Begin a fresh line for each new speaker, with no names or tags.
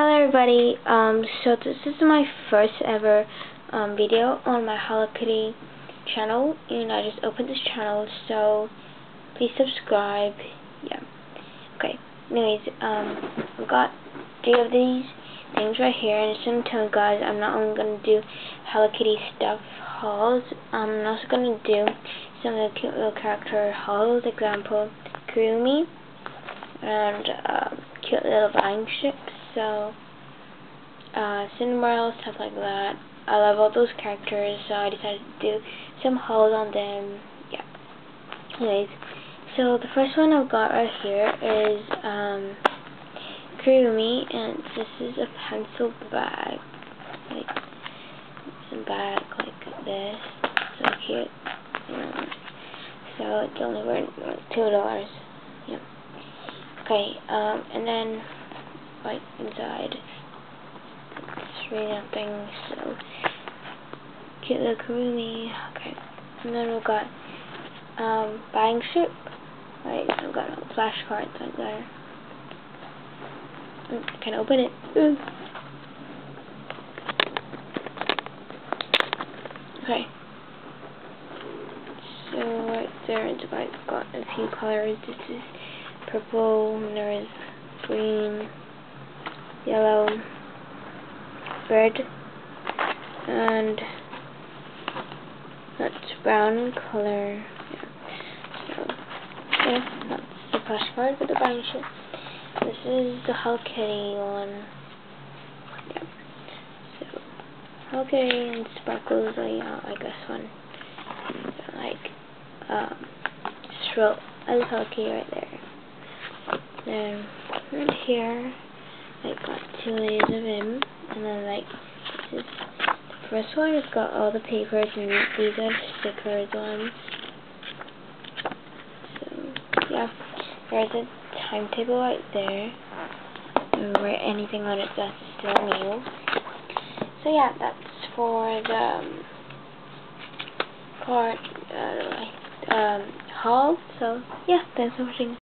Hello everybody, um, so this is my first ever um, video on my Hello Kitty channel, and I just opened this channel, so please subscribe, yeah, okay, anyways, um, I've got three of these things right here, and just to tell you guys, I'm not only going to do Hello Kitty stuff hauls, I'm also going to do some of the cute little character hauls, example, Kuromi, and, uh, cute little vine strips, so uh, Cinderella, stuff like that. I love all those characters, so I decided to do some hauls on them. Yeah. Anyways, so the first one I've got right here is um, Kuromi, and this is a pencil bag. Like, some bag like this. So cute. Yeah. So it's only worth two dollars. Yep. Okay, um, and then like inside. It's really nothing, so get the Kuromi. Okay. And then we've got um baaing sheep. Right, I've got flashcards like there. I can open it. Ooh. Okay. So right there, I've got a few colors. This is purple, and there is green, yellow, red, and that's brown color. Yeah. So, yeah, that's the flashcard with the brown. This is the Hello Kitty one. Yeah. So, Hello and sparkles like, uh, like this one. So, like, um, just I just Hello Kitty right there. Then, right here, I got two layers of him, and then like this is the first one. It's got all the papers, and these are stickers ones. So yeah, there's a timetable right there. Write anything on it that's still new. So yeah, that's for the um, card uh, um, haul. So yeah, thanks for watching.